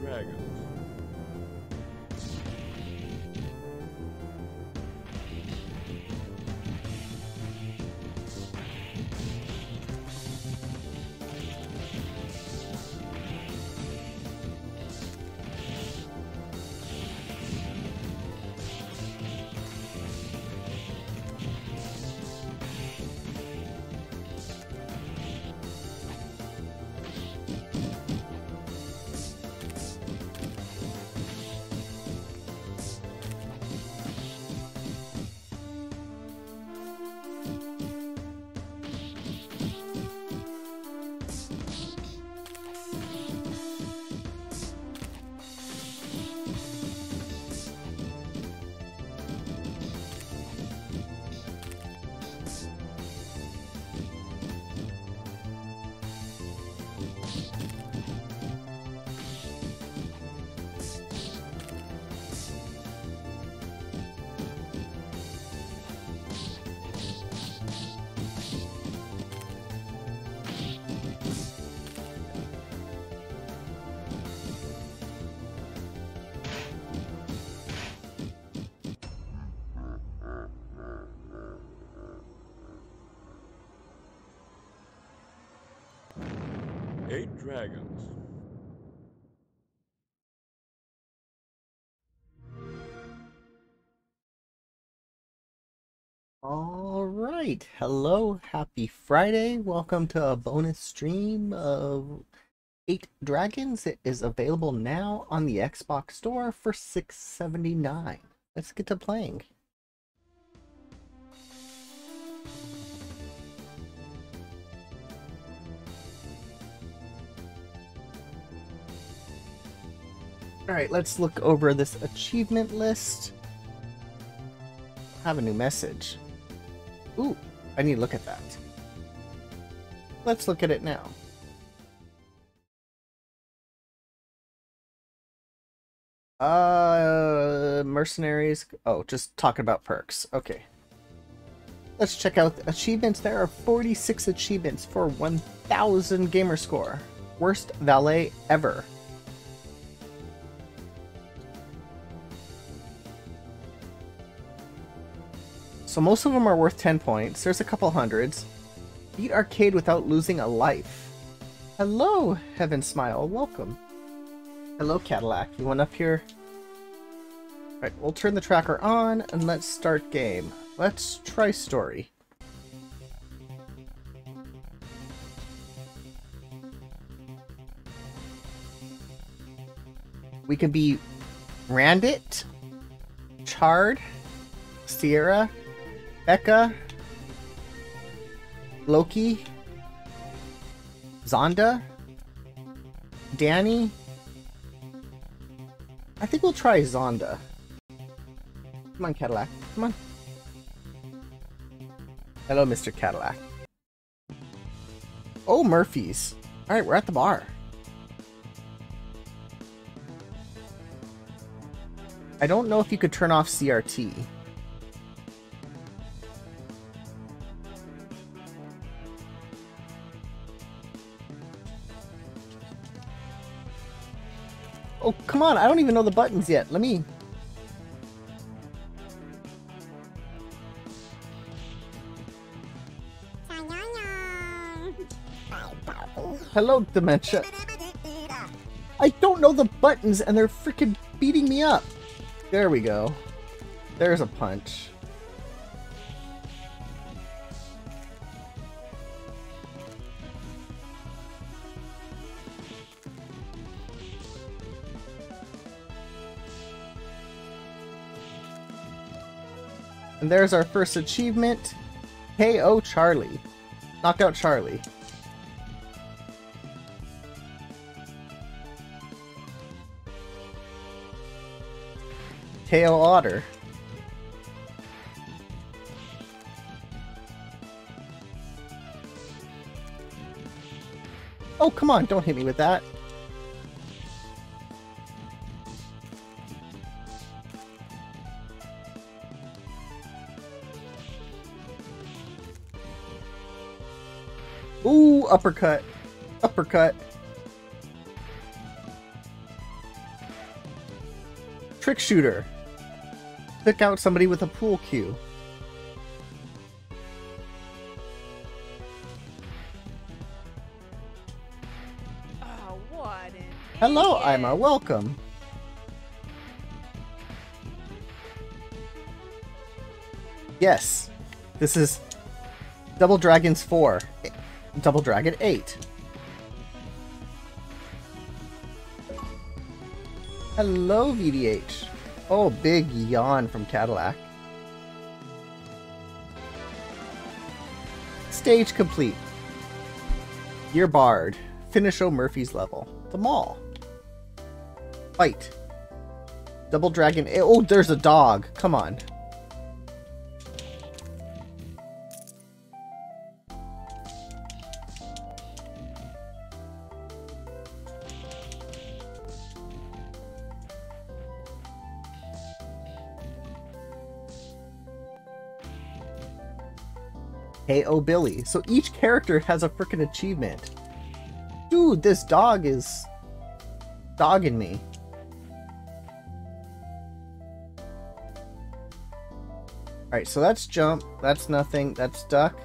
Dragons. Hello. Happy Friday. Welcome to a bonus stream of Eight Dragons. It is available now on the Xbox Store for $6.79. Let's get to playing. All right, let's look over this achievement list. Have a new message. Ooh, I need to look at that. Let's look at it now. Uh, mercenaries. Oh, just talking about perks. Okay. Let's check out the achievements. There are 46 achievements for 1000 gamer score. Worst valet ever. So most of them are worth 10 points. There's a couple hundreds. Beat arcade without losing a life. Hello, Heaven Smile. Welcome. Hello, Cadillac. You want up here? Alright, we'll turn the tracker on and let's start game. Let's try story. We can be Randit, Chard, Sierra, Becca, Loki, Zonda, Danny. I think we'll try Zonda. Come on, Cadillac. Come on. Hello, Mr. Cadillac. Oh, Murphy's. Alright, we're at the bar. I don't know if you could turn off CRT. Come on. I don't even know the buttons yet. Let me... Hello, Dementia. I don't know the buttons and they're freaking beating me up. There we go. There's a punch. And there's our first achievement. KO Charlie. Knock out Charlie. KO Otter. Oh, come on, don't hit me with that. Uppercut. Uppercut. Trick shooter. Took out somebody with a pool cue. Oh, what Hello, idiot. Ima. Welcome. Yes, this is Double Dragons 4. Double Dragon 8. Hello, VDH. Oh, big yawn from Cadillac. Stage complete. You're barred. Finish O'Murphy's level. The mall. Fight. Double Dragon. Oh, there's a dog. Come on. Oh Billy. So each character has a freaking achievement. Dude, this dog is dogging me. Alright, so that's jump. That's nothing. That's duck.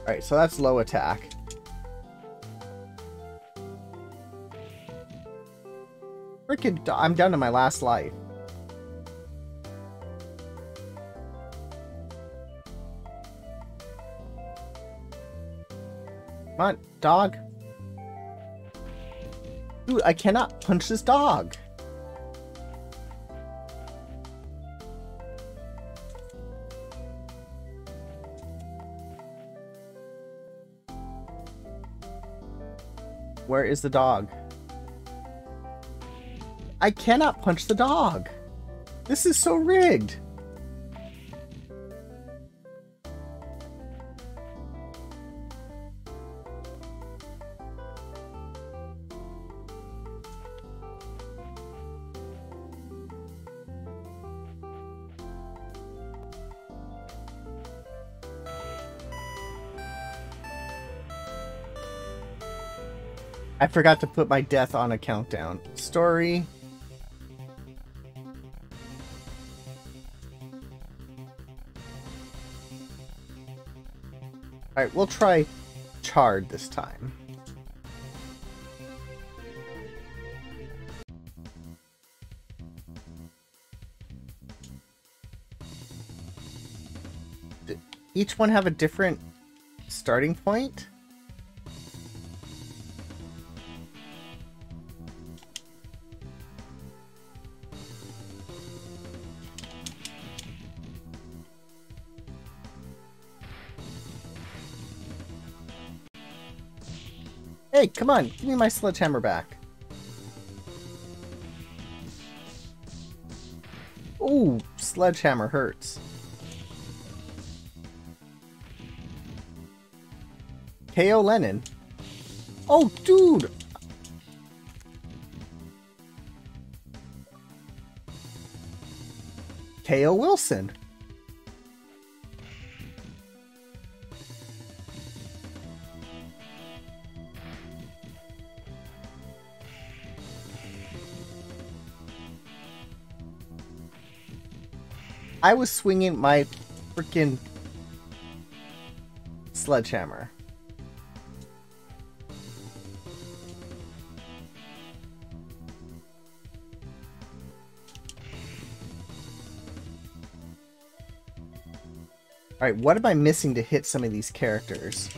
Alright, so that's low attack. Freaking, I'm down to my last life. Come on, dog. Dude, I cannot punch this dog. Where is the dog? I cannot punch the dog. This is so rigged. I forgot to put my death on a countdown. Story. Alright, we'll try Charred this time. D- Each one have a different starting point? Hey, come on, give me my sledgehammer back. Ooh, sledgehammer hurts. KO Lennon. Oh, dude! KO Wilson. I was swinging my freaking sledgehammer. Alright, what am I missing to hit some of these characters?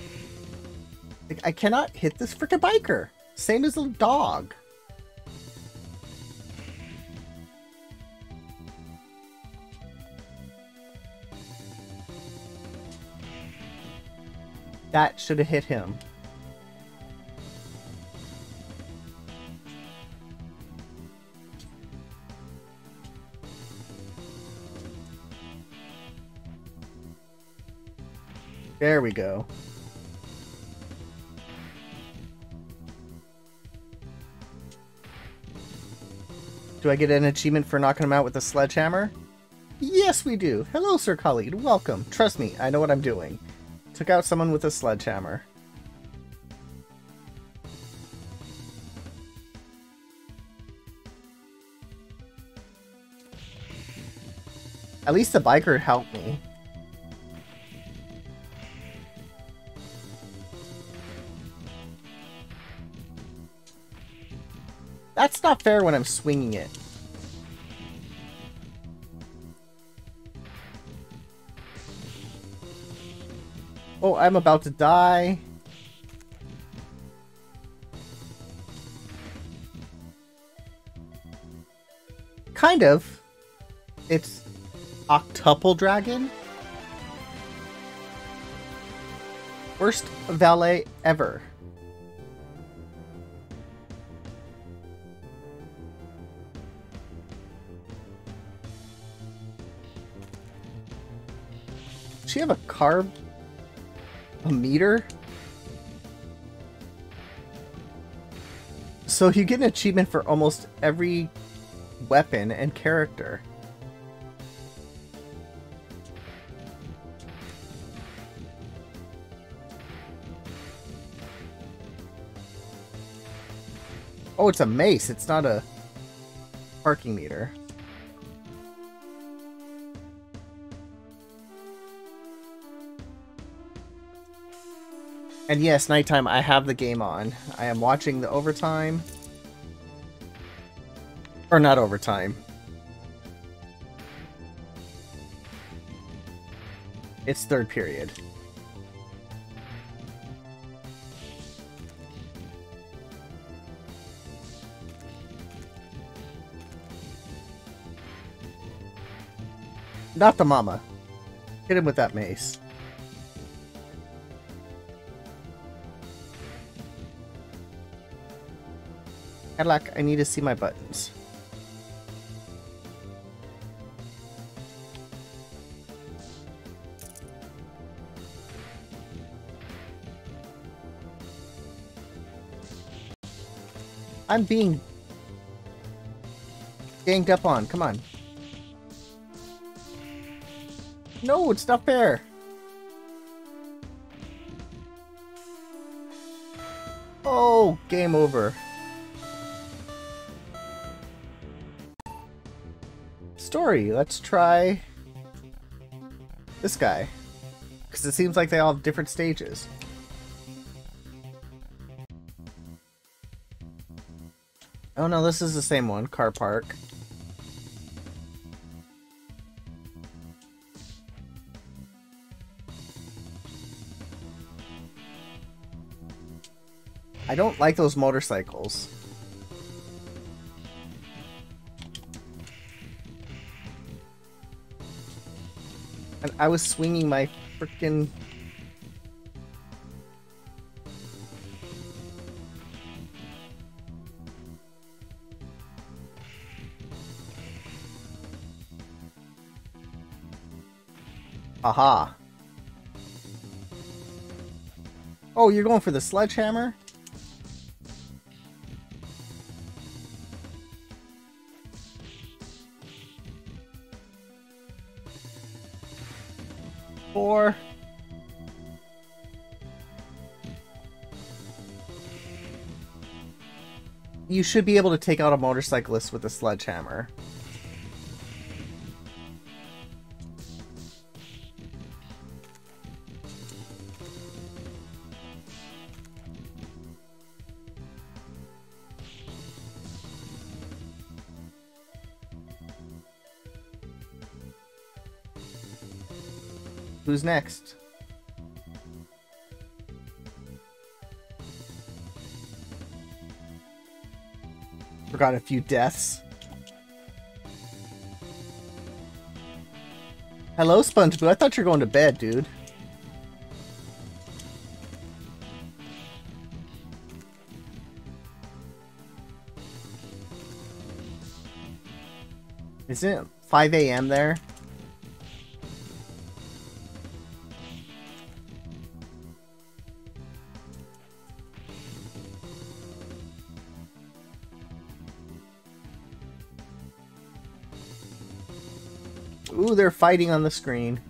I cannot hit this freaking biker. Same as the dog. That should have hit him. There we go. Do I get an achievement for knocking him out with a sledgehammer? Yes, we do. Hello, Sir Khalid. Welcome. Trust me, I know what I'm doing. Took out someone with a sledgehammer. At least the biker helped me. That's not fair when I'm swinging it. Oh, I'm about to die. Kind of. It's octuple dragon. Worst valet ever. Does she have a carb? A meter? So you get an achievement for almost every weapon and character. Oh, it's a mace. It's not a parking meter. And yes, nighttime, I have the game on. I am watching the overtime. Or not overtime. It's third period. Not the mama. Hit him with that mace. Cadillac, I need to see my buttons. I'm being ganged up on. Come on. No, it's not fair. Oh, game over. Story, let's try this guy. Because it seems like they all have different stages. Oh no, this is the same one, car park. I don't like those motorcycles. I was swinging my freaking Aha. Oh, you're going for the sledgehammer? Should be able to take out a motorcyclist with a sledgehammer. Who's next? Forgot a few deaths. Hello, SpongeBob. I thought you were going to bed, dude. Isn't it 5 a.m. there? They're fighting on the screen.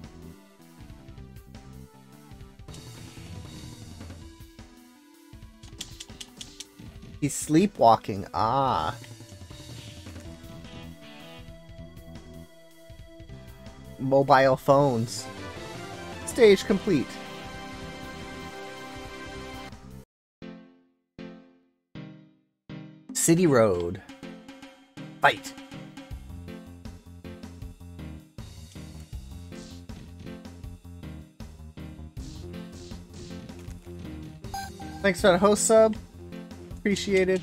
He's sleepwalking. Ah. mobile phones. Stage complete. City Road. Fight. Thanks for the host sub. Appreciated.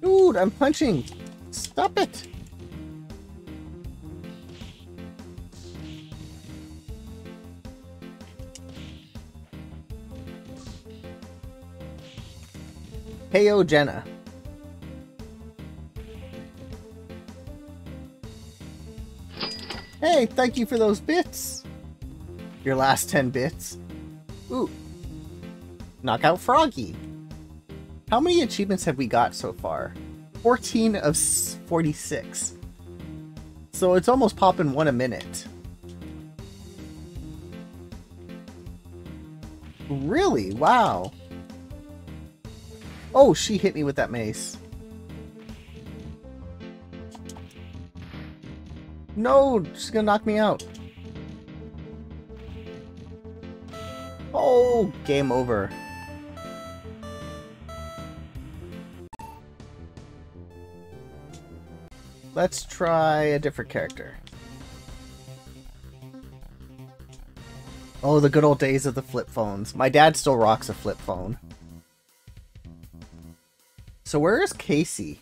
Dude, I'm punching. Stop it. Heyo Jenna. Hey, thank you for those bits. Your last 10 bits. Ooh. Knockout Froggy. How many achievements have we got so far? 14 of 46. So it's almost popping one a minute. Really? Wow. Oh, she hit me with that mace. No, she's gonna knock me out. Game over. Let's try a different character. Oh, the good old days of the flip phones. My dad still rocks a flip phone. So where is Casey?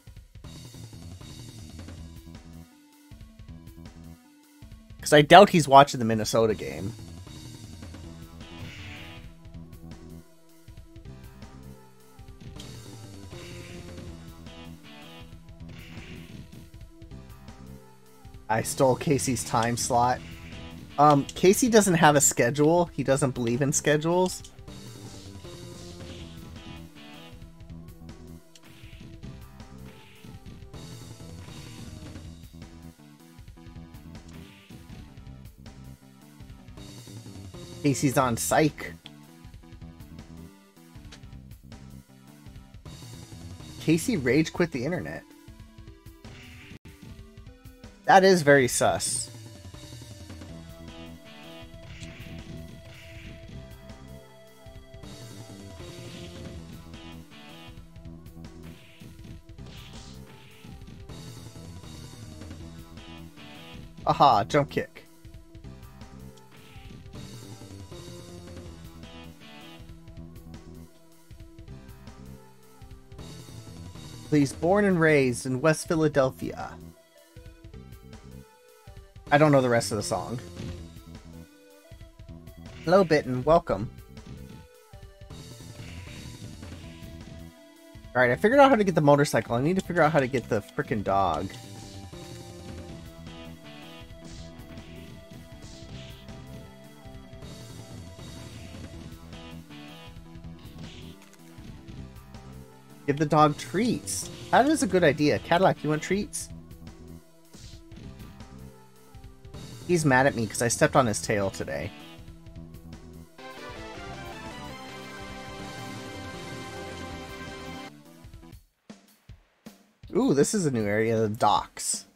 Because I doubt he's watching the Minnesota game. I stole Casey's time slot. Um, Casey doesn't have a schedule. He doesn't believe in schedules. Casey's on psych. Casey rage quit the internet. That is very sus. Aha, jump kick. He's born and raised in West Philadelphia. I don't know the rest of the song. Hello, Bitten. Welcome. Alright, I figured out how to get the motorcycle. I need to figure out how to get the freaking dog. Give the dog treats. That is a good idea. Cadillac, you want treats? He's mad at me because I stepped on his tail today. Ooh, this is a new area, the docks.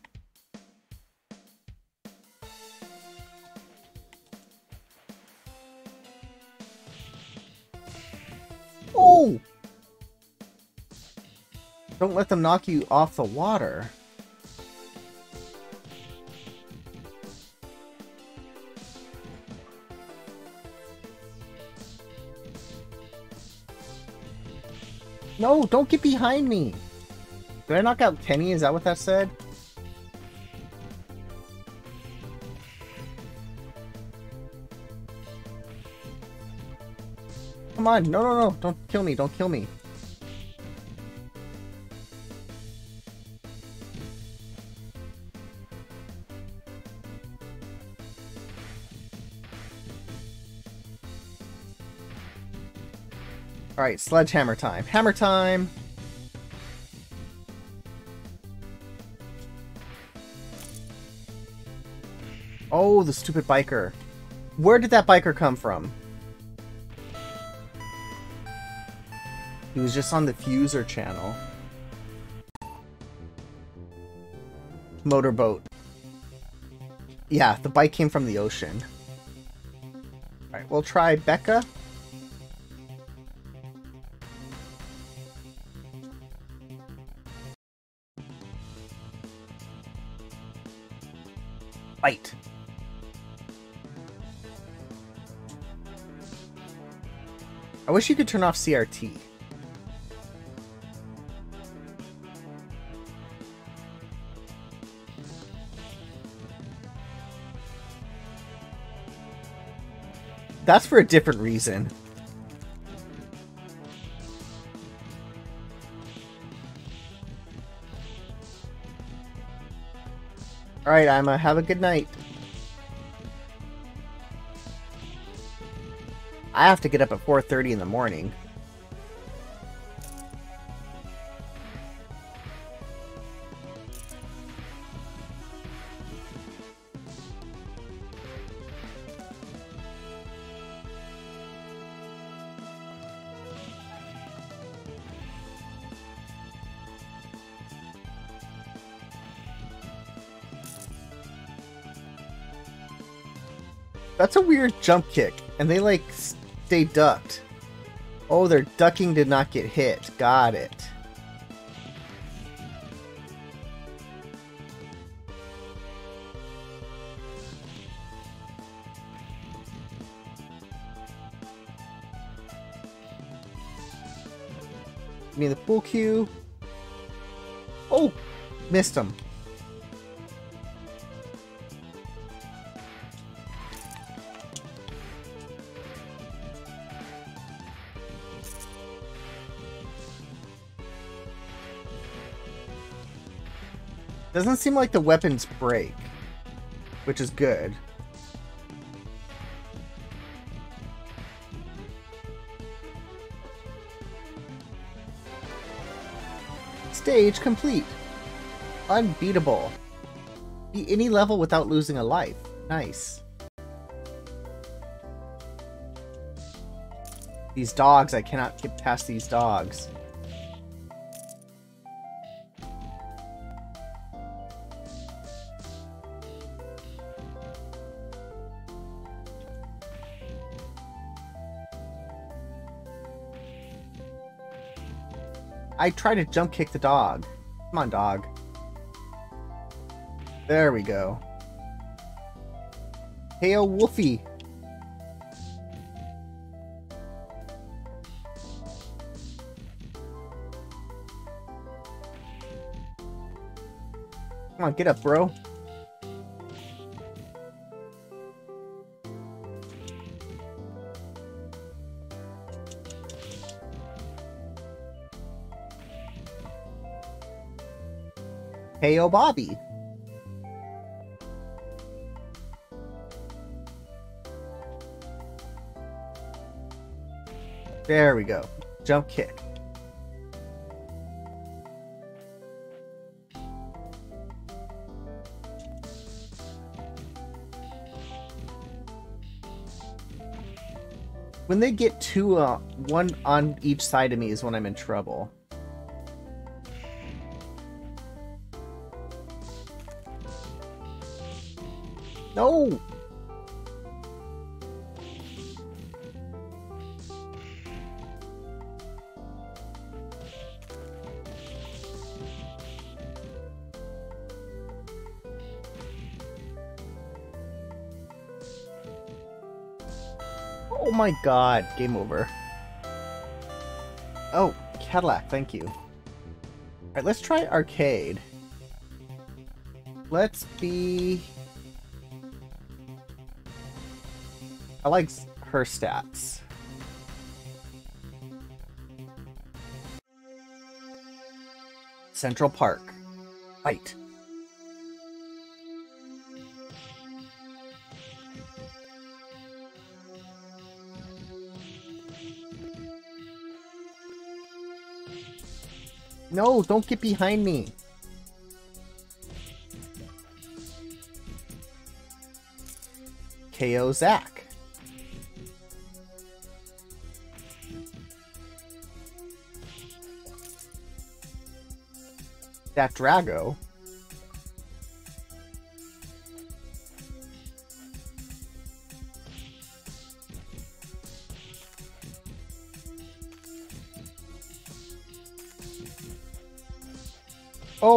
Oh! Don't let them knock you off the water. No, don't get behind me. Did I knock out Kenny? Is that what that said? Come on, no, no, no, don't kill me, don't kill me. Alright, sledgehammer time. Hammer time! Oh, the stupid biker. Where did that biker come from? He was just on the Fuser channel. Motorboat. Yeah, the bike came from the ocean. Alright, we'll try Becca. Wish you could turn off CRT. That's for a different reason. Alright, Emma, have a good night. I have to get up at 4.30 in the morning. That's a weird jump kick, and they like stay ducked. Oh, their ducking did not get hit. Got it. Give me the pool cue. Oh, missed him. Doesn't seem like the weapons break, which is good. Stage complete. Unbeatable. Beat any level without losing a life. Nice. These dogs, I cannot get past these dogs. I try to jump kick the dog. Come on, dog. There we go. Hey, oh, Wolfie. Come on, get up, bro. Hey, oh, Bobby. There we go. Jump kick. When they get two, uh, one on each side of me is when I'm in trouble. Oh my god, game over. Oh, Cadillac, thank you. Alright, let's try arcade. Let's be... I like her stats. Central Park. Fight. No, don't get behind me. KO Zack. That Drago.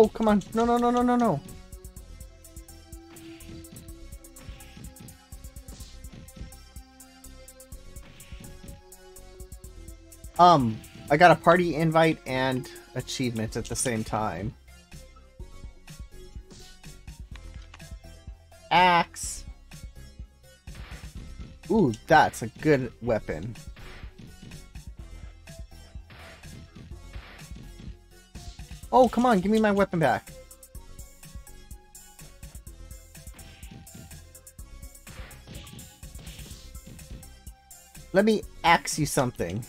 Oh, come on. No, no, no, no, no, no. Um, I got a party invite and achievement at the same time. Axe. Ooh, that's a good weapon. Oh, come on, give me my weapon back. Let me axe you something.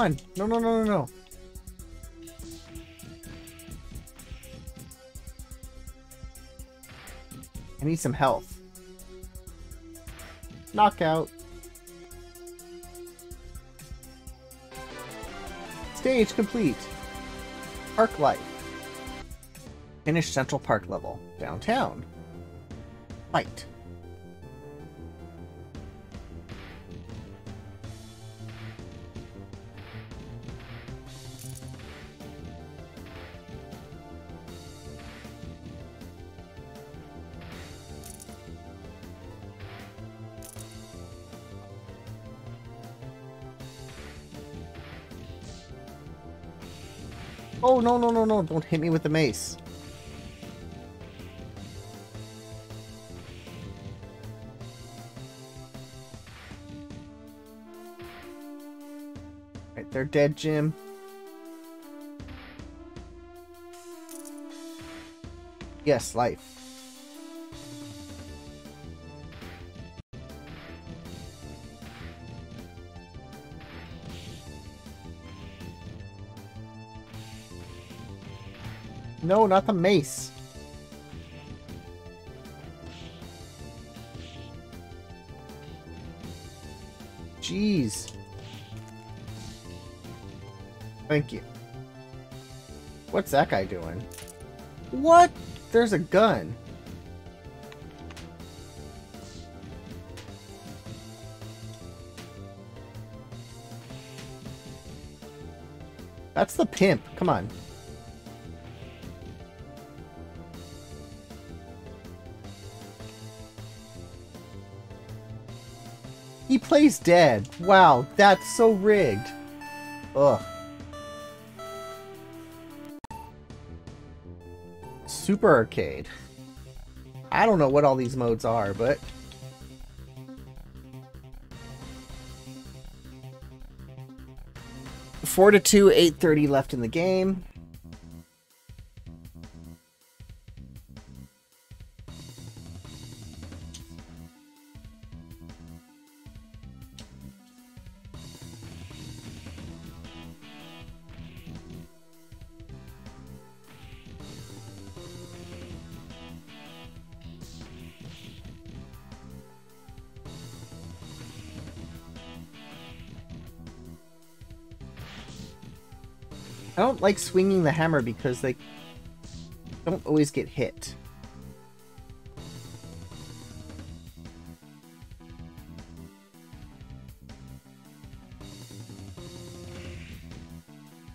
On. No, no, no, no, no. I need some health. Knockout. Stage complete. Park life. Finish Central Park level. Downtown. Fight. No, no, no, no. Don't hit me with the mace. Right, they're dead, Jim. Yes, life. No, not the mace. Jeez. Thank you. What's that guy doing? What? There's a gun. That's the pimp. Come on. Plays dead. Wow, that's so rigged. Ugh. Super Arcade. I don't know what all these modes are, but... Four to two, eight thirty left in the game. Like swinging the hammer because they don't always get hit.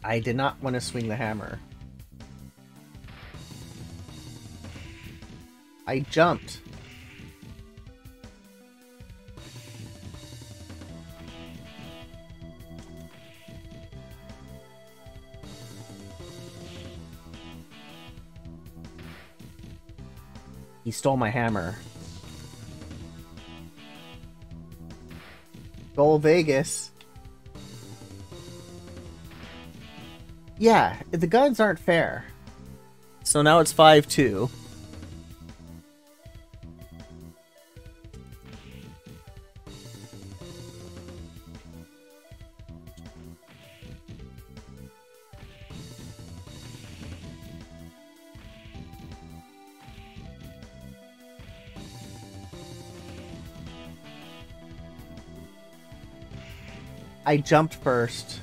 I did not want to swing the hammer. I jumped. He stole my hammer. Goal Vegas. Yeah, the guns aren't fair. So now it's 5-2. I jumped first.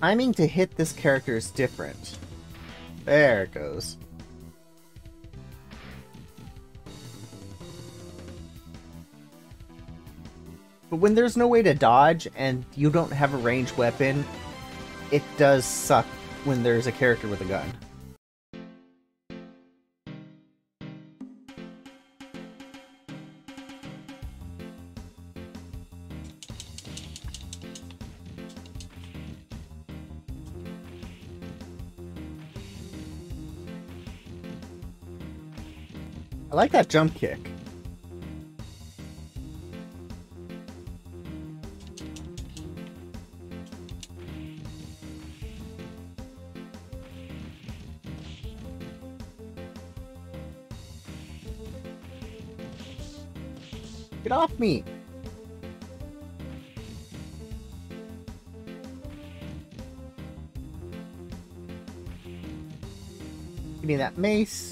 Timing to hit this character is different. There it goes. But when there's no way to dodge and you don't have a ranged weapon, it does suck when there's a character with a gun. Like that jump kick. Get off me! Give me that mace.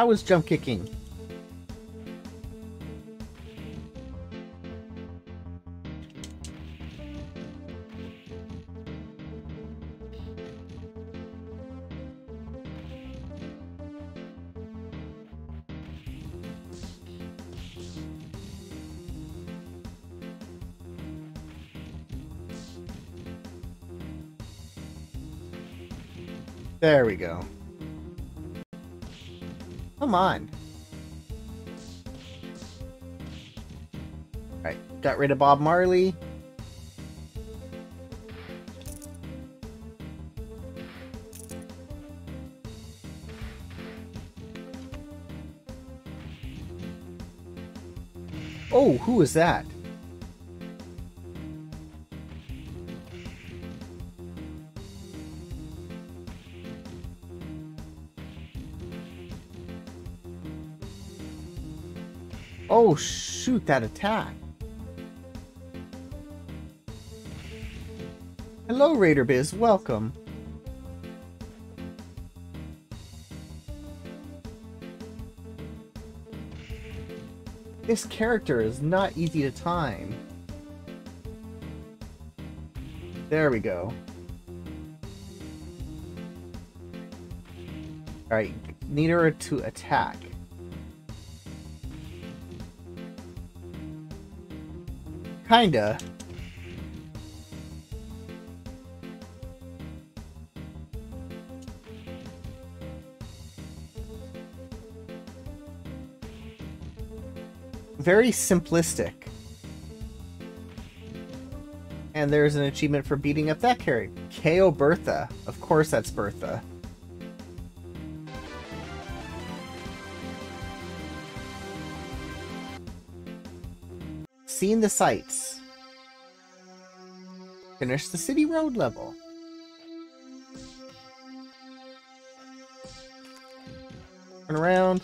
I was jump kicking. There we go. Come on. Alright, got rid of Bob Marley. Oh, who is that? Oh, shoot, that attack. Hello, Raider Biz. Welcome. This character is not easy to time. There we go. Alright, need her to attack. Kinda. Very simplistic. And there's an achievement for beating up that character. KO Bertha. Of course that's Bertha. Seen the sights. Finish the city road level. Turn around.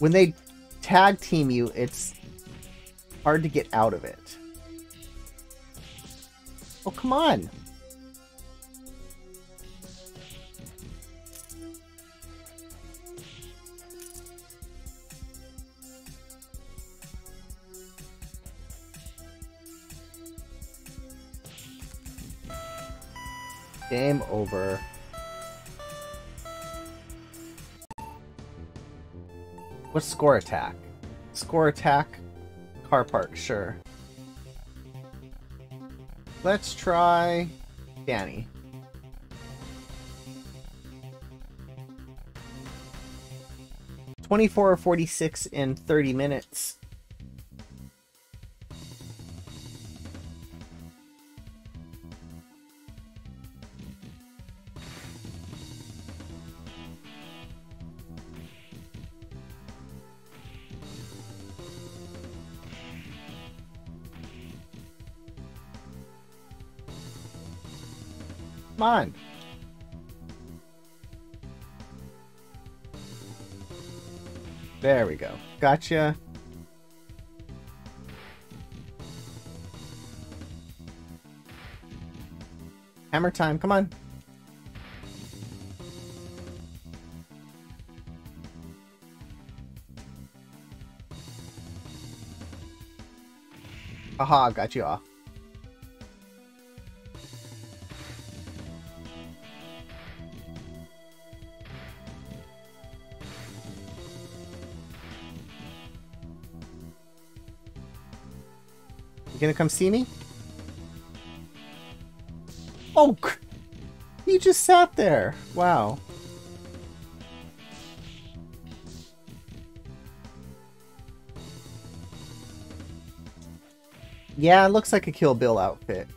When they tag team you, it's hard to get out of it. Oh, come on. Game over. What's score attack? Score attack, car park, sure. Let's try Danny. Twenty-four or forty-six in thirty minutes. Gotcha. Hammer time, come on. Aha, got you off. Gonna come see me? Oh, he just sat there. Wow. Yeah, it looks like a Kill Bill outfit.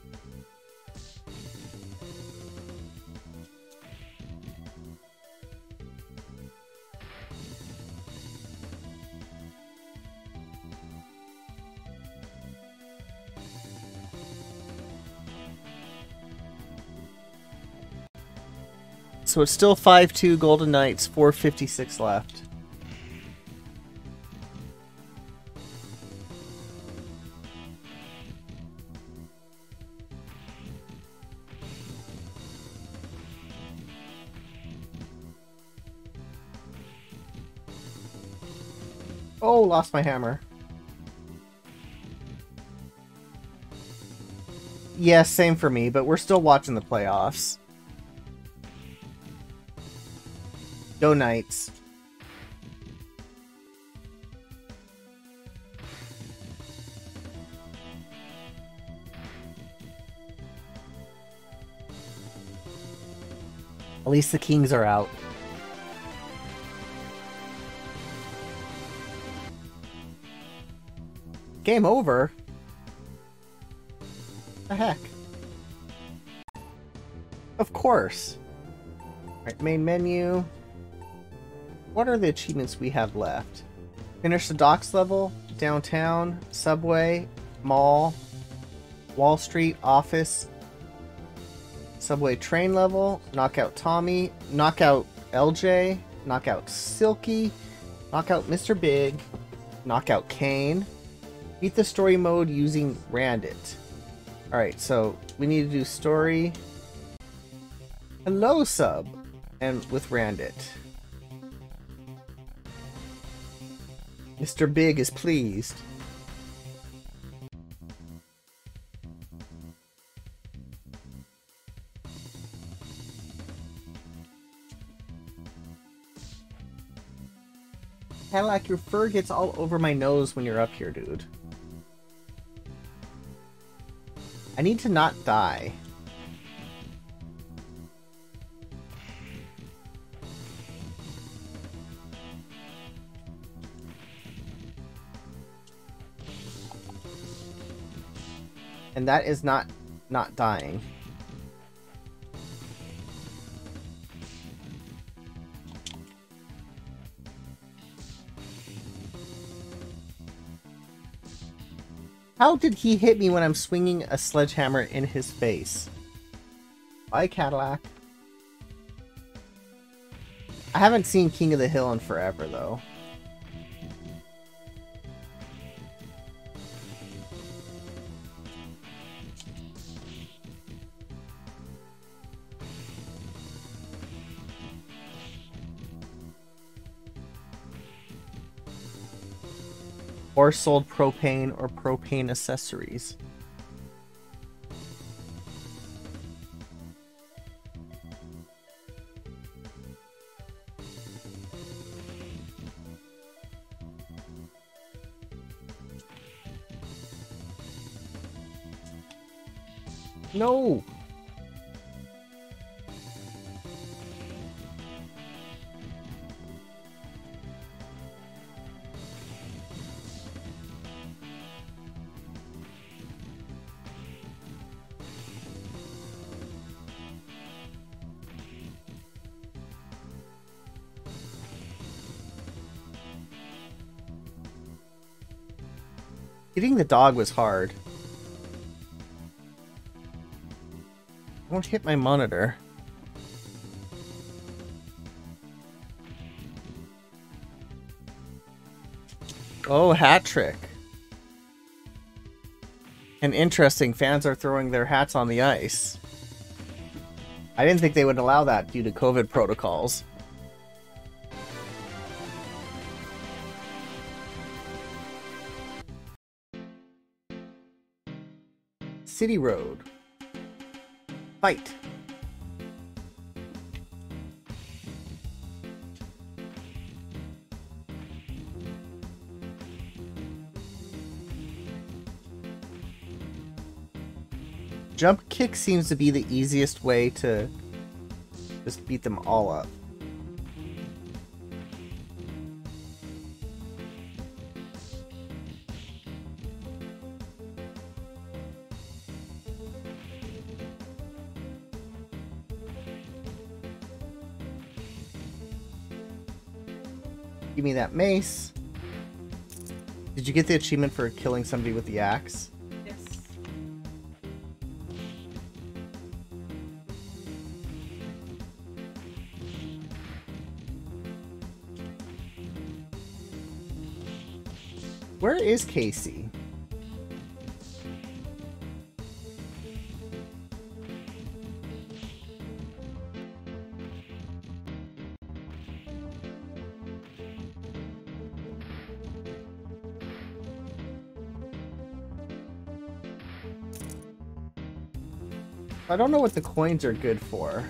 So it's still 5-2 Golden Knights, 456 left. Oh, lost my hammer. Yeah, same for me, but we're still watching the playoffs. Go Knights. At least the Kings are out. Game over? The heck? Of course. Alright, main menu. What are the achievements we have left? Finish the docks level, downtown, subway, mall, Wall Street, office, subway train level, knockout Tommy, knockout LJ, knockout Silky, knockout Mr. Big, knockout Kane, beat the story mode using Randit. Alright, so we need to do story. Hello, sub. And with Randit. Mr. Big is pleased. Cadillac, your fur gets all over my nose when you're up here, dude. I need to not die. And that is not not dying. How did he hit me when I'm swinging a sledgehammer in his face? Bye, Cadillac. I haven't seen King of the Hill in forever, though. Or sold propane or propane accessories. No! Getting the dog was hard. Don't hit my monitor. Oh, hat trick. And interesting, fans are throwing their hats on the ice. I didn't think they would allow that due to COVID protocols. City Road. Fight. Jump kick seems to be the easiest way to just beat them all up. That mace. Did you get the achievement for killing somebody with the axe? Yes. Where is Casey? Don't know what the coins are good for.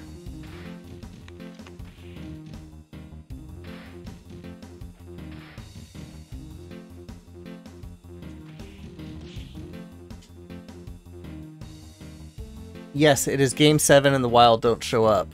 Yes, it is game 7 and the wild don't show up.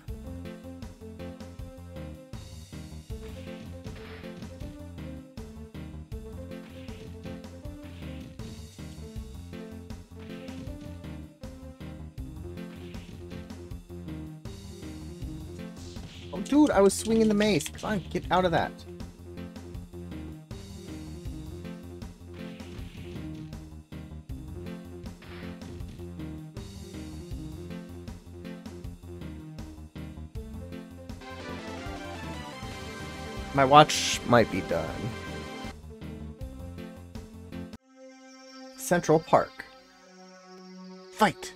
Was swinging the mace. Come on, get out of that. My watch might be done. Central Park. Fight!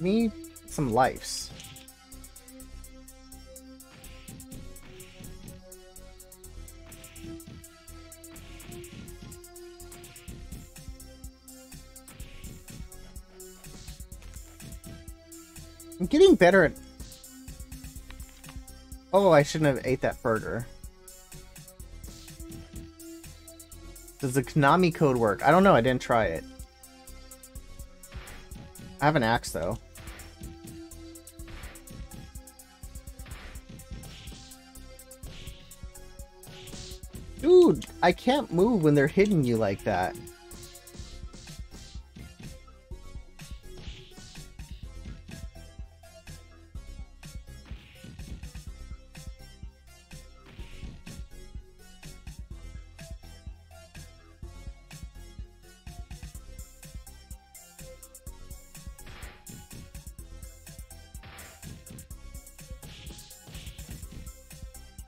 Need some lives. I'm getting better at... Oh, I shouldn't have ate that burger. Does the Konami code work? I don't know, I didn't try it. I have an axe, though. I can't move when they're hitting you like that.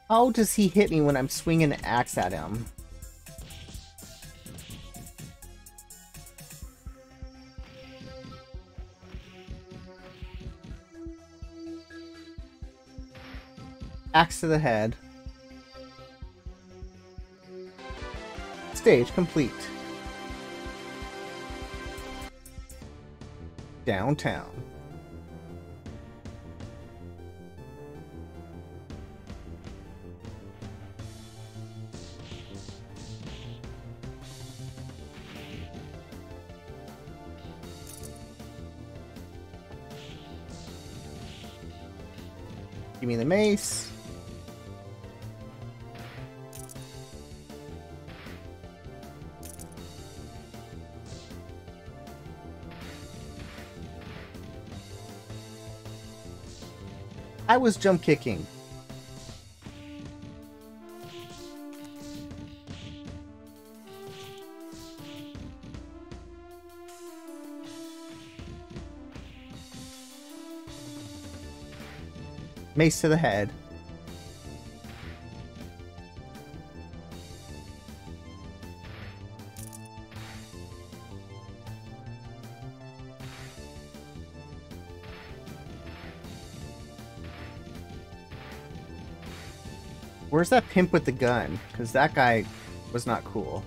How does he hit me when I'm swinging an axe at him? Axe to the head. Stage complete. Downtown. Give me the mace. I was jump kicking. Mace to the head. Where's that pimp with the gun? Because that guy was not cool.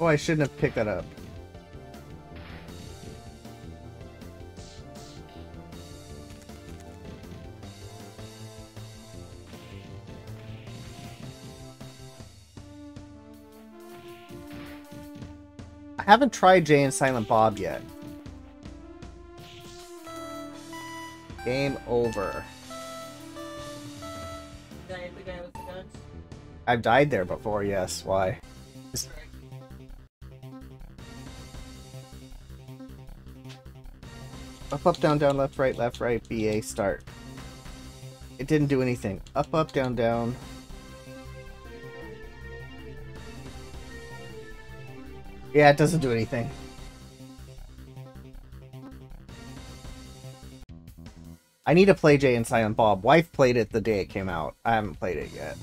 Oh, I shouldn't have picked that up. Haven't tried Jay and Silent Bob yet. Game over. I've died there before, yes. Why? Up, up, down, down, left, right, left, right, BA, start. It didn't do anything. Up, up, down, down. Yeah, it doesn't do anything. I need to play Jay and Silent Bob. Wife played it the day it came out. I haven't played it yet.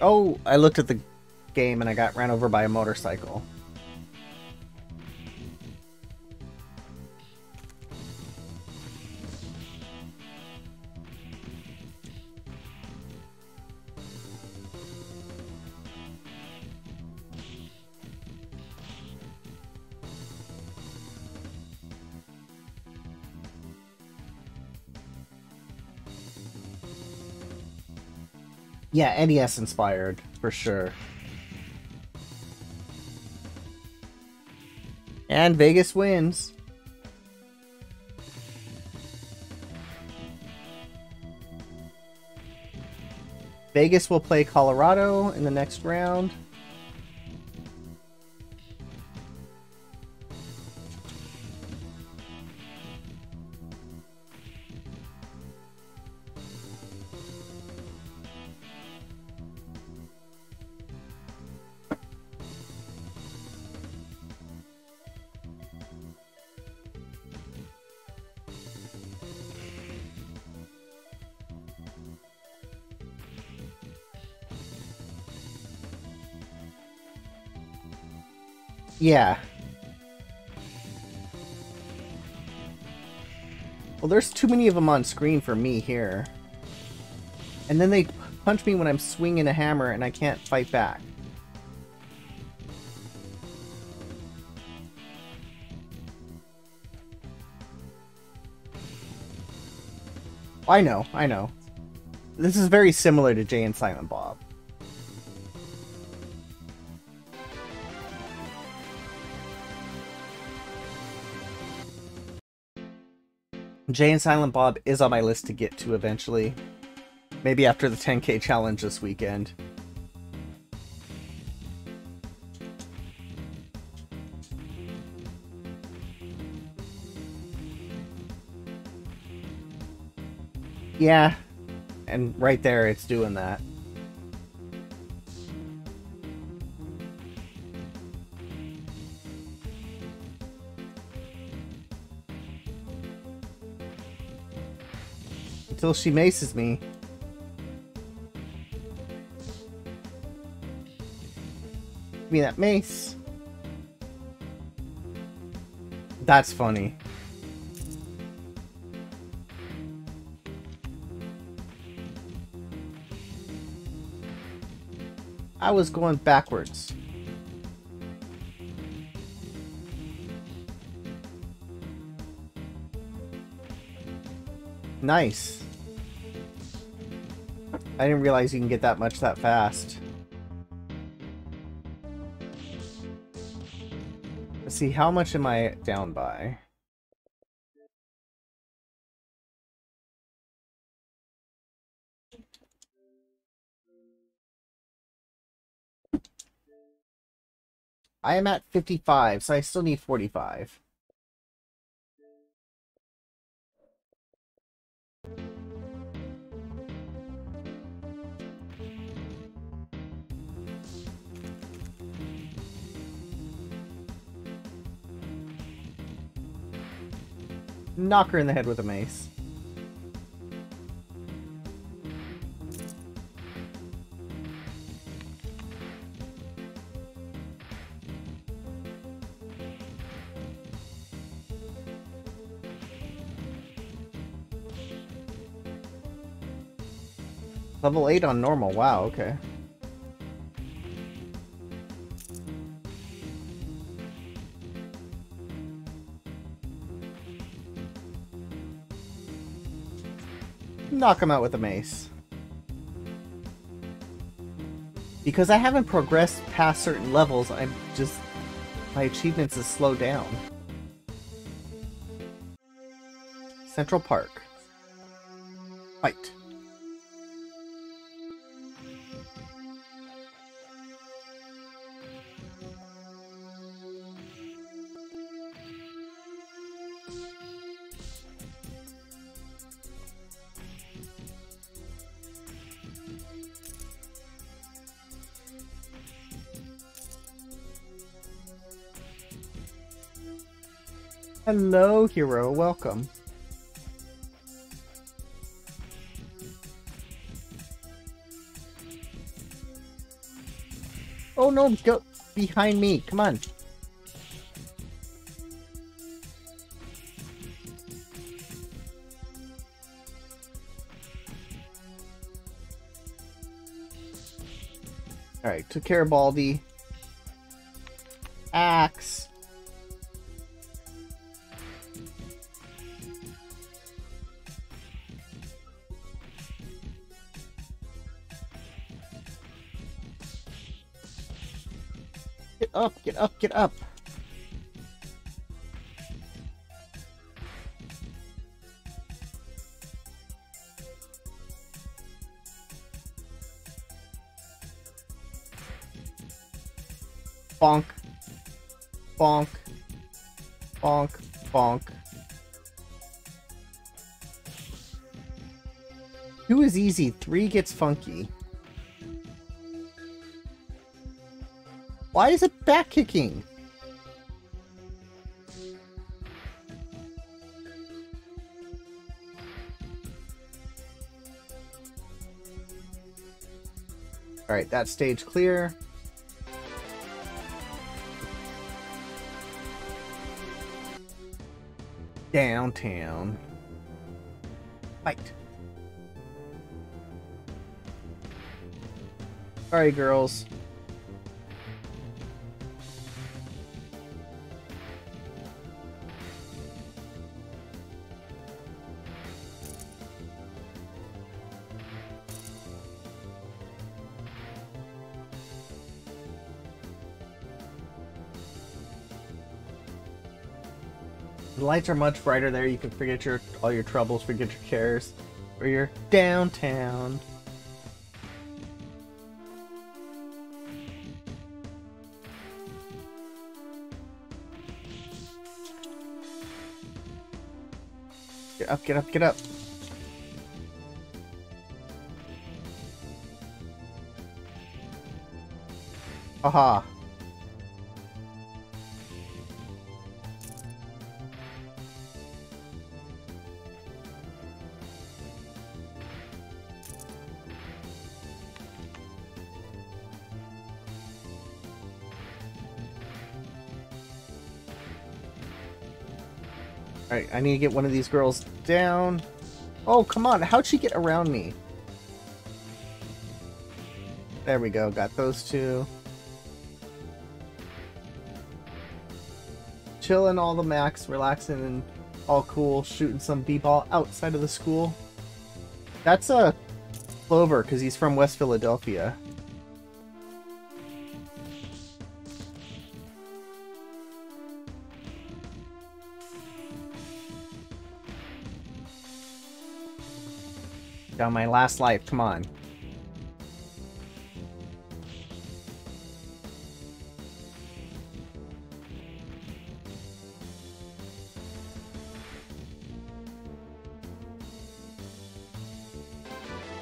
Oh, I looked at the game and I got ran over by a motorcycle. Yeah, NES inspired, for sure. And Vegas wins. Vegas will play Colorado in the next round. Yeah. Well, there's too many of them on screen for me here. And then they punch me when I'm swinging a hammer and I can't fight back. I know, I know. This is very similar to Jay and Silent Bob. Jay and Silent Bob is on my list to get to eventually. Maybe after the 10k challenge this weekend. Yeah, and right there it's doing that. Until she maces me. Give me that mace. That's funny. I was going backwards. Nice. I didn't realize you can get that much that fast. Let's see, how much am I down by? I am at 55, so I still need 45. Knock her in the head with a mace. Level 8 on normal, wow, okay. Knock him out with a mace. Because I haven't progressed past certain levels, I'm just... My achievements is slowed down. Central Park. Fight. Hello, hero. Welcome. Oh no, go behind me. Come on. Alright, took care of Baldy. Bonk. Bonk. Bonk. Bonk. Two is easy, three gets funky. Why is it back kicking? Alright, that stage clear. Downtown. Fight. Sorry, girls. The lights are much brighter there. You can forget your all your troubles, forget your cares, or you're downtown. Get up, get up, get up. Aha. I need to get one of these girls down. Oh, come on. How'd she get around me? There we go. Got those two. Chilling all the max, relaxing and all cool, shooting some b-ball outside of the school. That's a Clover, because he's from West Philadelphia. Down my last life, come on.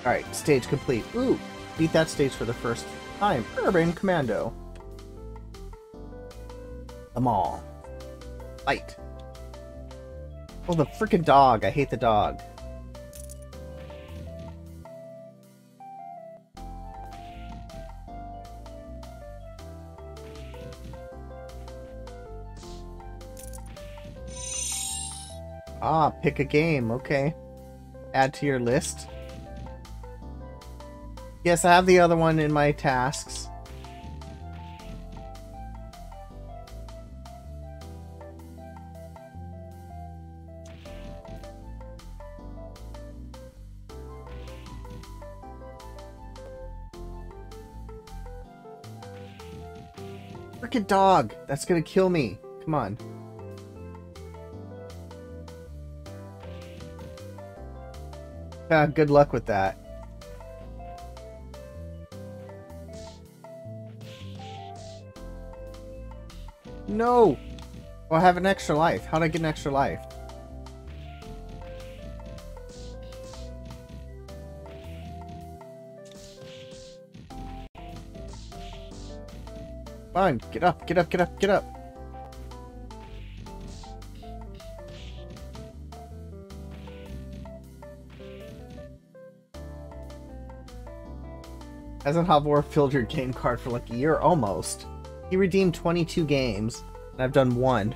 Alright, stage complete. Ooh, beat that stage for the first time. Urban Commando. Them all. Fight. Oh, the freaking dog. I hate the dog. Pick a game. Okay. Add to your list. Yes, I have the other one in my tasks. Frickin' dog! That's gonna kill me. Come on. Ah, good luck with that. No! Oh, I have an extra life. How'd I get an extra life? Fine, get up, get up, get up, get up. Hasn't Havor filled your game card for like a year? Almost. He redeemed 22 games, and I've done one.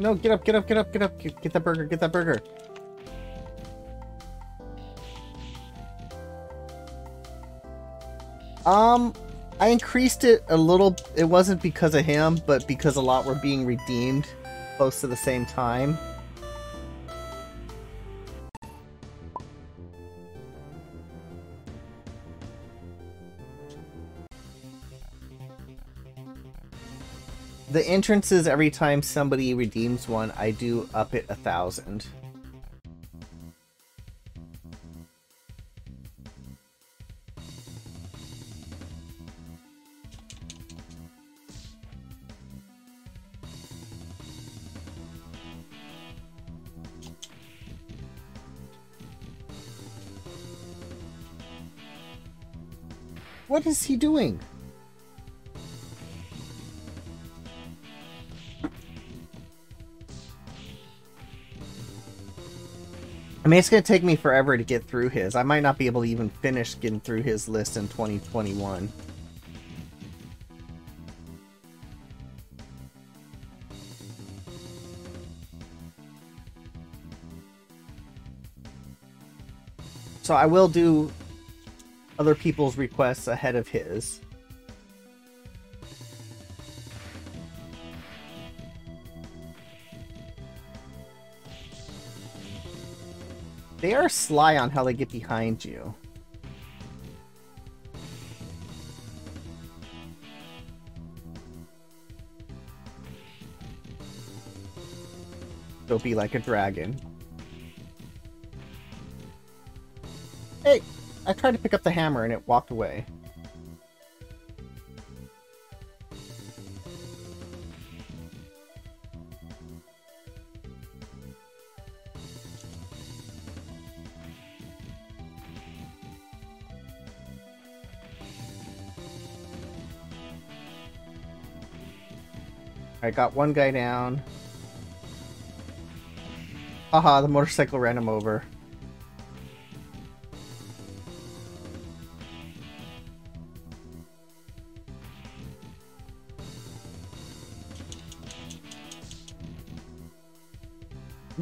No, get up, get up, get up, get up, get, get that burger, get that burger. Um, I increased it a little. It wasn't because of him, but because a lot were being redeemed close to the same time. The entrances, every time somebody redeems one, I do up it a thousand. Is he doing? I mean, it's going to take me forever to get through his. I might not be able to even finish getting through his list in 2021. So I will do other people's requests ahead of his. They are sly on how they get behind you. They'll be like a dragon. I tried to pick up the hammer and it walked away. I got one guy down. Haha, the motorcycle ran him over.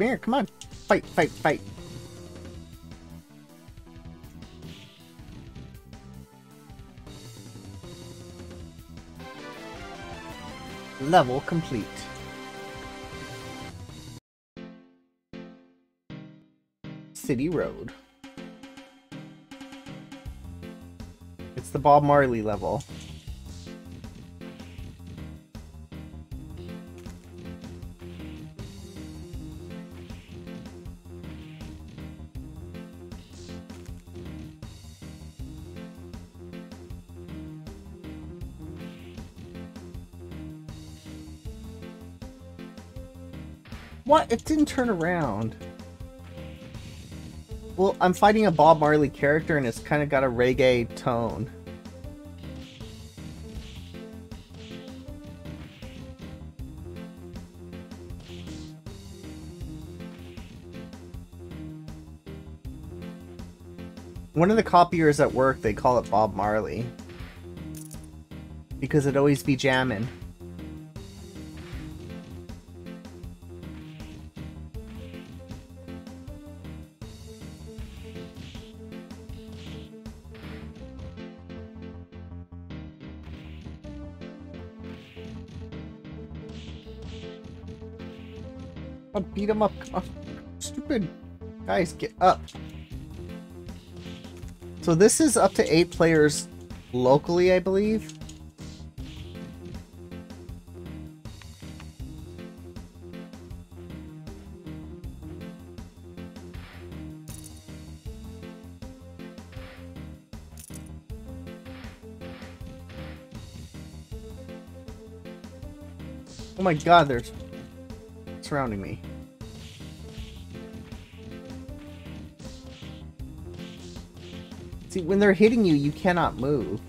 Here, come on. Fight, fight, fight. Level complete. City Road. It's the Bob Marley level. What? It didn't turn around. Well, I'm fighting a Bob Marley character and it's kind of got a reggae tone. One of the copiers at work, they call it Bob Marley. Because it'd always be jamming. Beat him up. Stupid. Guys, get up. So this is up to eight players locally, I believe. Oh my god, there's surrounding me. See, when they're hitting you, you cannot move.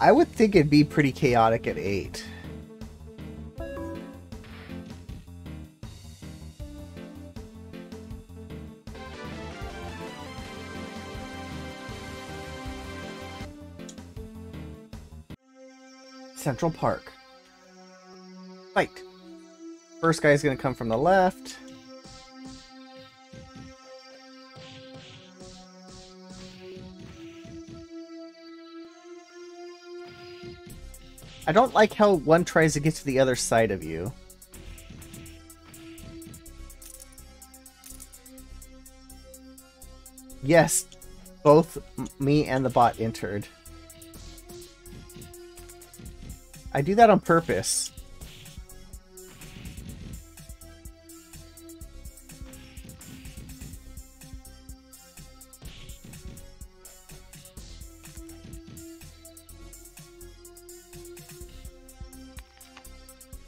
I would think it'd be pretty chaotic at 8. Central Park. Fight. First guy's gonna come from the left. I don't like how one tries to get to the other side of you. Yes, both me and the bot entered. I do that on purpose.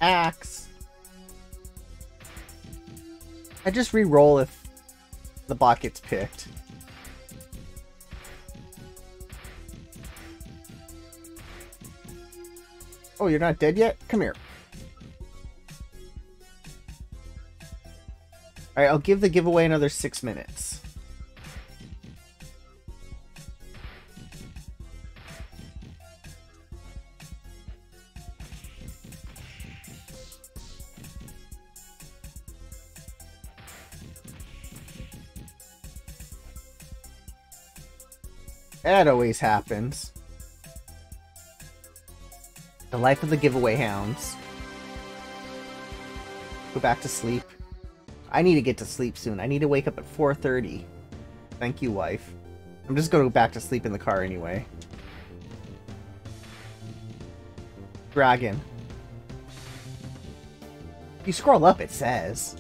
Axe. I just re-roll if the bot gets picked. Oh, you're not dead yet? Come here. Alright, I'll give the giveaway another six minutes. That always happens. Life of the giveaway hounds. Go back to sleep. I need to get to sleep soon. I need to wake up at 4.30. Thank you, wife. I'm just going to go back to sleep in the car anyway. Dragon. You scroll up, it says.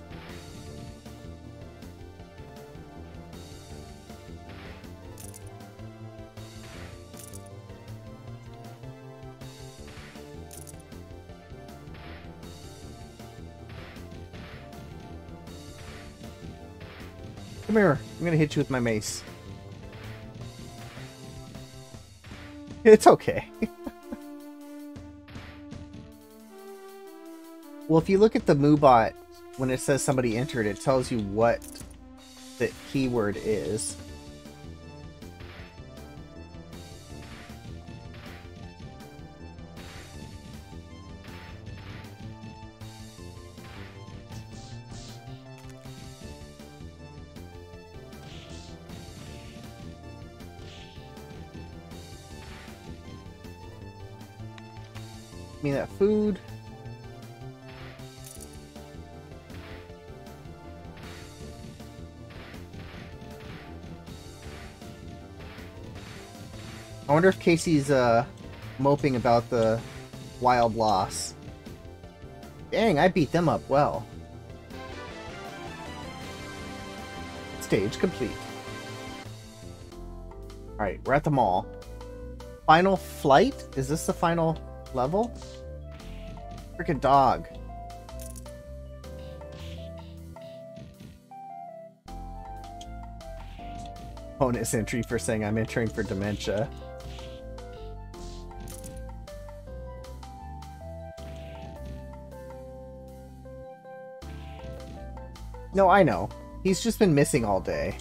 Come here. I'm gonna hit you with my mace. It's okay. well, if you look at the Moobot, when it says somebody entered, it tells you what the keyword is. Food. I wonder if Casey's uh, moping about the wild loss. Dang, I beat them up well. Stage complete. Alright, we're at the mall. Final flight? Is this the final level? Freaking dog. Bonus entry for saying I'm entering for dementia. No, I know. He's just been missing all day.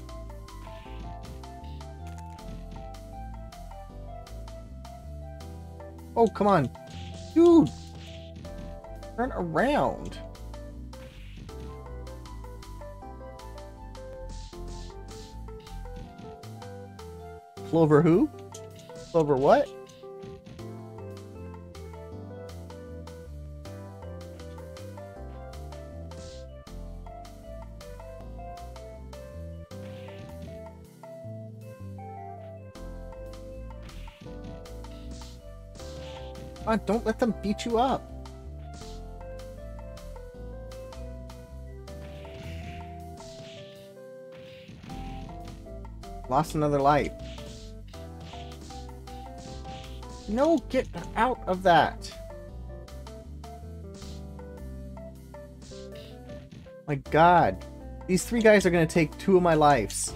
Oh, come on. Dude! Turn around. Clover who? Clover what? Come on, don't let them beat you up. Lost another life. No, get out of that. My god. These three guys are gonna take two of my lives.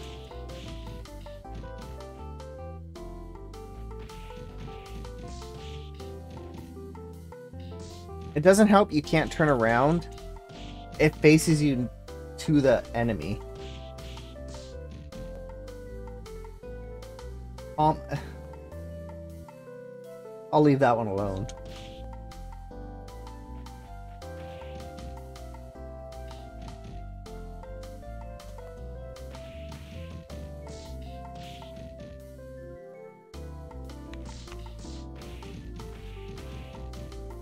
It doesn't help you can't turn around. It faces you to the enemy. Um, I'll leave that one alone.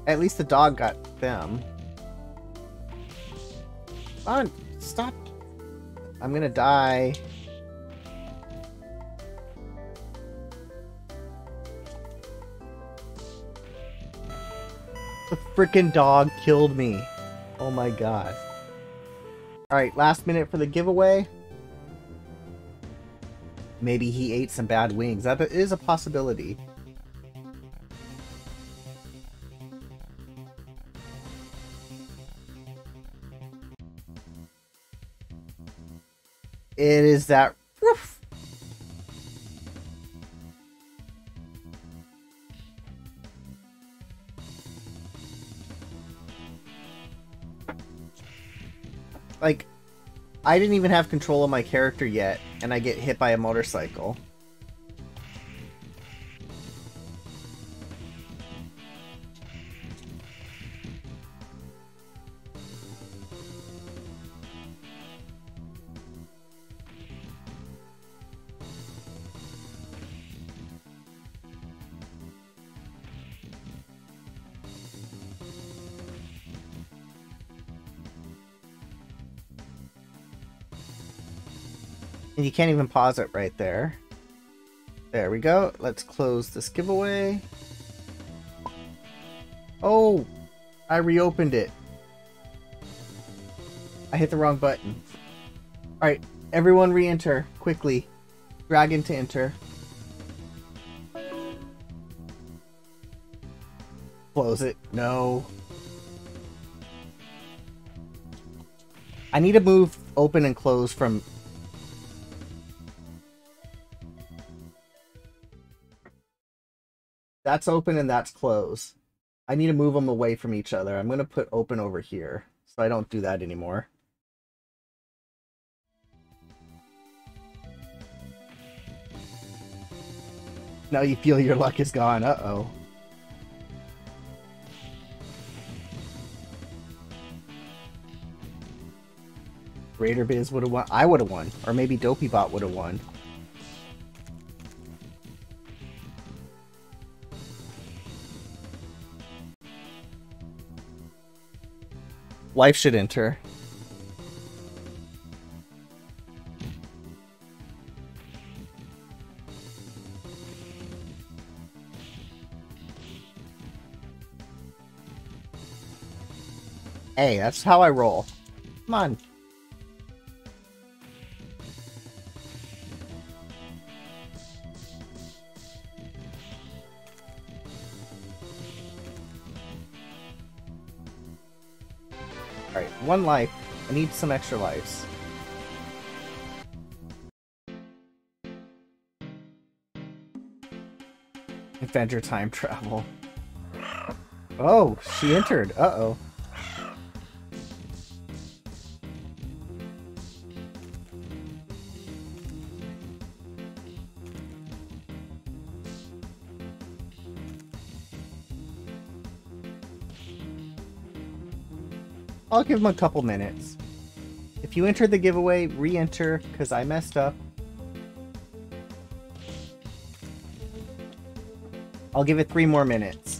At least the dog got them. On, stop. I'm gonna die. Freaking dog killed me. Oh my god. Alright, last minute for the giveaway. Maybe he ate some bad wings. That is a possibility. It is that I didn't even have control of my character yet, and I get hit by a motorcycle. Can't even pause it right there. There we go. Let's close this giveaway. Oh, I reopened it. I hit the wrong button. Alright, everyone re-enter, quickly. Dragon to enter. Close it. No. I need to move open and close from That's open and that's closed. I need to move them away from each other. I'm going to put open over here so I don't do that anymore. Now you feel your luck is gone. Uh-oh. Raider Biz would have won. I would have won. Or maybe Dopey-Bot would have won. Wife should enter. Hey, that's how I roll. Come on. One life. I need some extra lives. Adventure time travel. Oh, she entered. Uh-oh. I'll give him a couple minutes. If you enter the giveaway, re-enter, because I messed up. I'll give it three more minutes.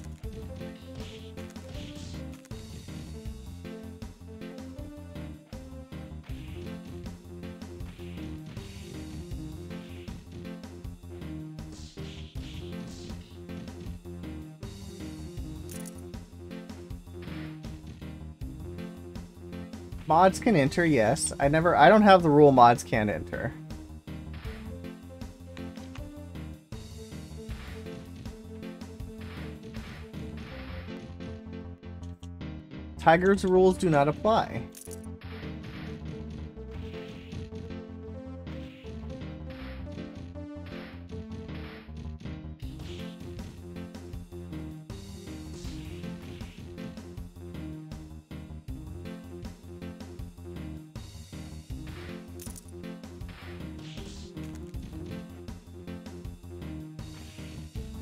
Mods can enter, yes. I never I don't have the rule mods can't enter. Tiger's rules do not apply.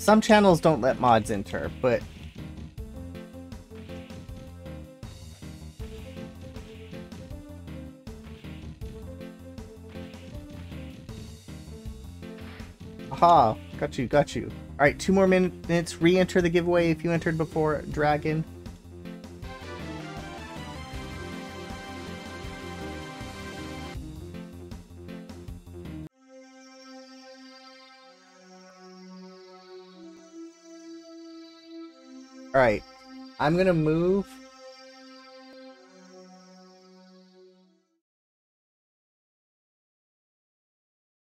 Some channels don't let mods enter, but Aha, got you, got you. Alright, two more minutes. Re-enter the giveaway if you entered before Dragon. I'm gonna move.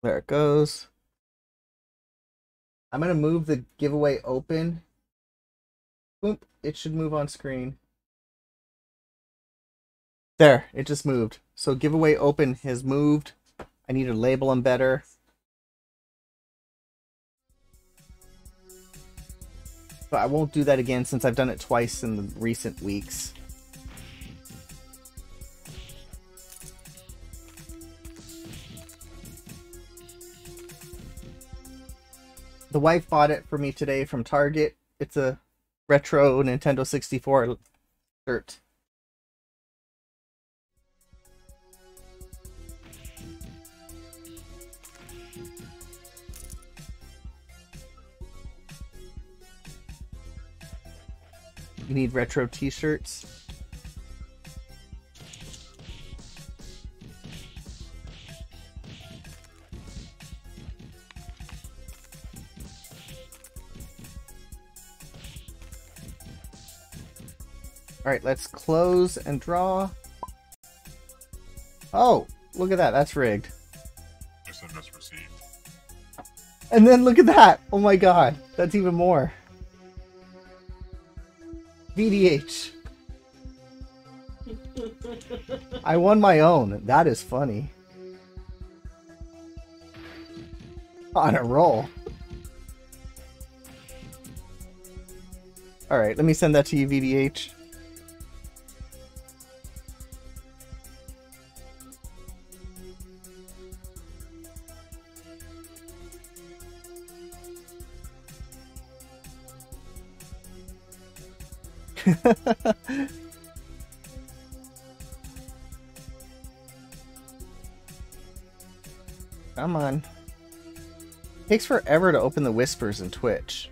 There it goes. I'm gonna move the giveaway open. Boop, it should move on screen. There, it just moved. So giveaway open has moved. I need to label them better. But I won't do that again since I've done it twice in the recent weeks. The wife bought it for me today from Target. It's a retro Nintendo 64 shirt. You need retro t-shirts. Alright, let's close and draw. Oh, look at that. That's rigged. SMS received. And then look at that. Oh my god. That's even more. VDH. I won my own. That is funny. On a roll. Alright, let me send that to you, VDH. Come on. Takes forever to open the whispers in Twitch.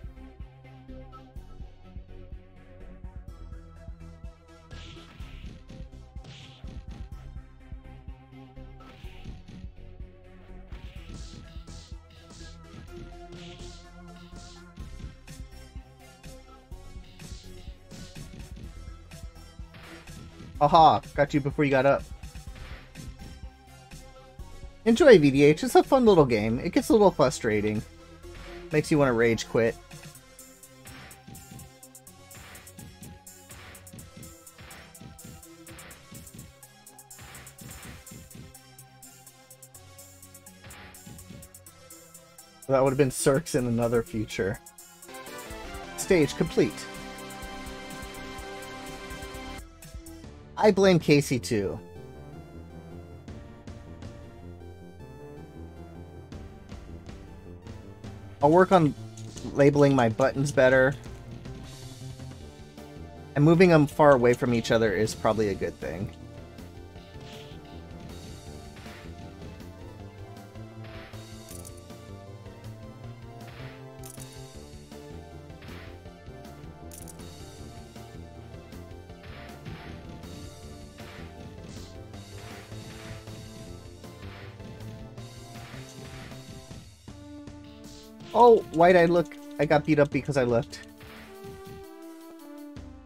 Aha, got you before you got up. Enjoy VDH, it's a fun little game. It gets a little frustrating. Makes you want to rage quit. That would have been Cirques in another future. Stage complete. I blame Casey too. I'll work on labeling my buttons better. And moving them far away from each other is probably a good thing. Why'd I look? I got beat up because I looked.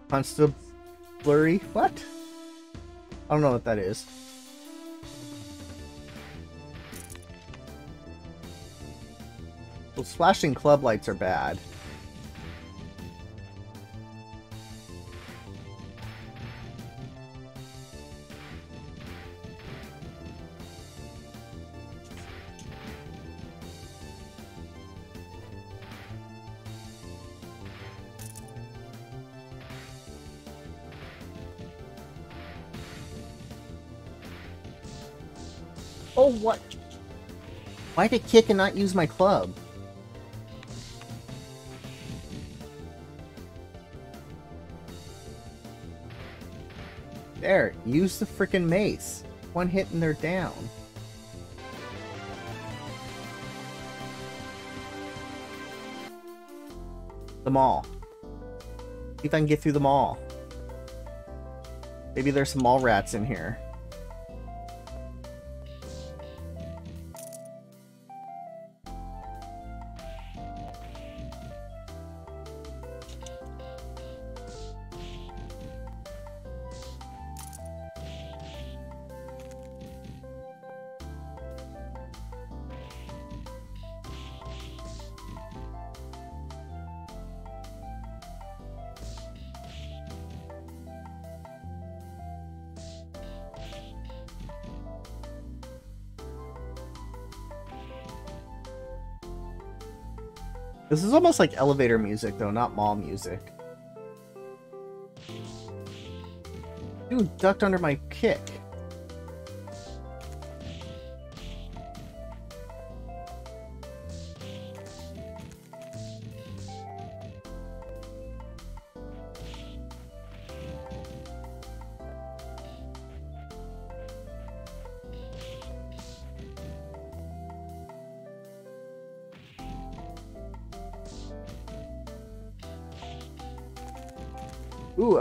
Constabulary? What? I don't know what that is. Those flashing club lights are bad. Why'd it kick and not use my club? There, use the freaking mace. One hit and they're down. The mall. See if I can get through the mall. Maybe there's some mall rats in here. Almost like elevator music, though, not mall music. Dude, ducked under my kick.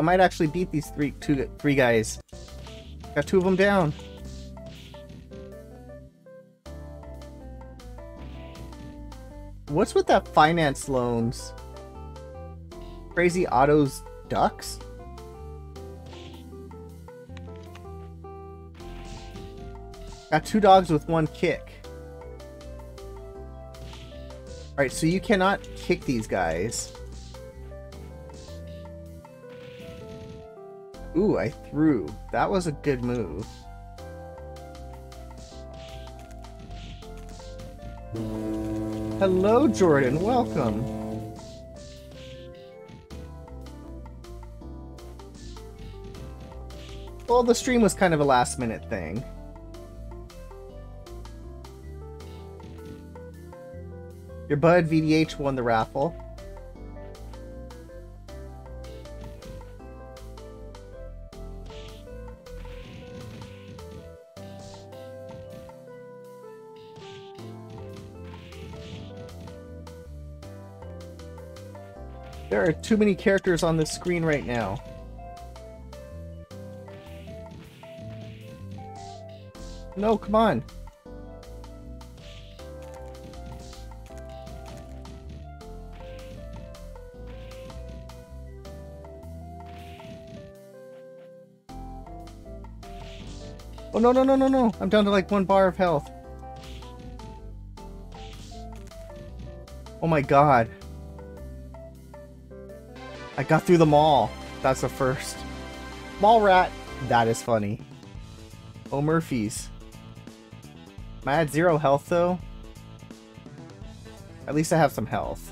Might actually beat these three, two, three guys. Got two of them down. What's with that finance loans? Crazy Autos Ducks? Got two dogs with one kick. Alright, so you cannot kick these guys. Ooh, I threw. That was a good move. Hello, Jordan. Welcome. Well, the stream was kind of a last minute thing. Your bud VDH won the raffle. Too many characters on the screen right now. No, come on. Oh no no no no no! I'm down to like one bar of health. Oh my god. I got through the mall. That's the first. Mall rat. That is funny. Oh Murphy's. Am I at zero health though? At least I have some health.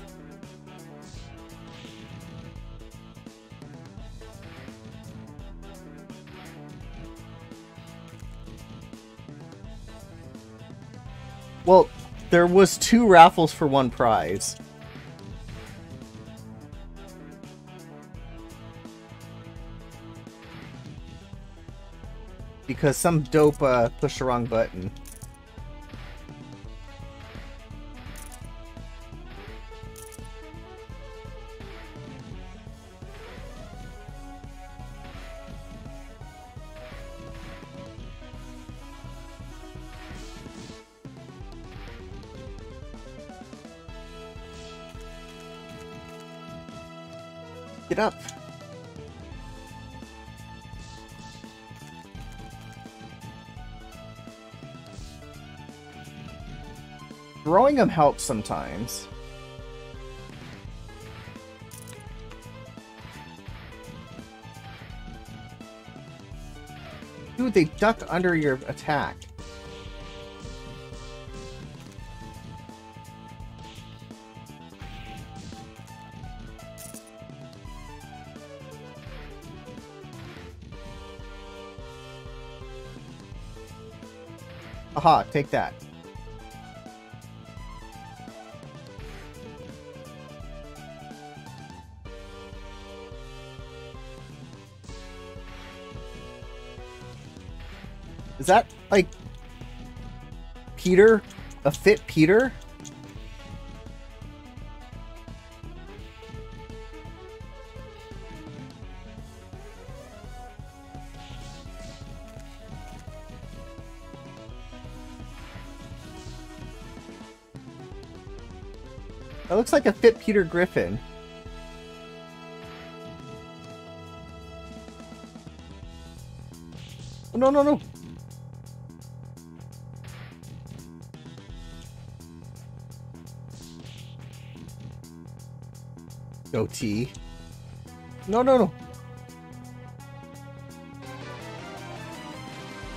Well, there was two raffles for one prize. Because some dope uh, pushed the wrong button. Get up. Them helps sometimes. Dude, they duck under your attack. Aha, take that. Is that, like, Peter? A fit Peter? That looks like a fit Peter Griffin. Oh, no, no, no. No, no, no.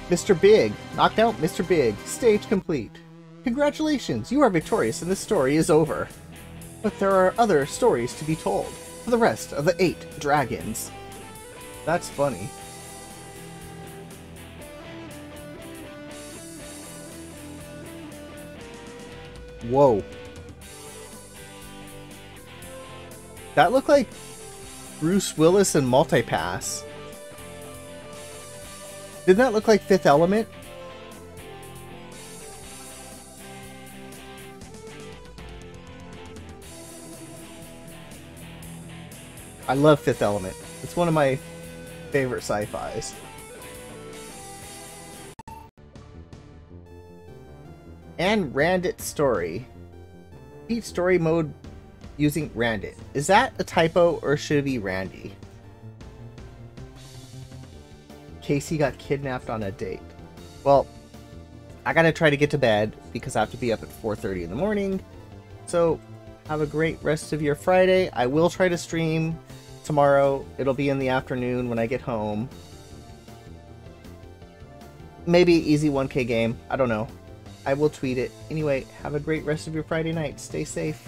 Mr. Big. Knocked out Mr. Big. Stage complete. Congratulations, you are victorious and this story is over. But there are other stories to be told for the rest of the eight dragons. That's funny. Whoa. That looked like Bruce Willis and Multipass. Didn't that look like Fifth Element? I love Fifth Element. It's one of my favorite sci-fis. And Randit Story. Beat story mode using Randit. Is that a typo or should it be Randy? Casey got kidnapped on a date. Well, I gotta try to get to bed because I have to be up at 4.30 in the morning. So, have a great rest of your Friday. I will try to stream tomorrow. It'll be in the afternoon when I get home. Maybe easy 1k game. I don't know. I will tweet it. Anyway, have a great rest of your Friday night. Stay safe.